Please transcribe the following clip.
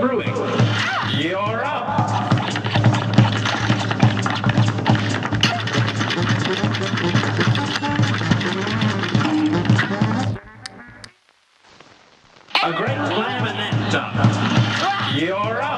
Brewing. You're up. A great slam in that clarinette. You're up.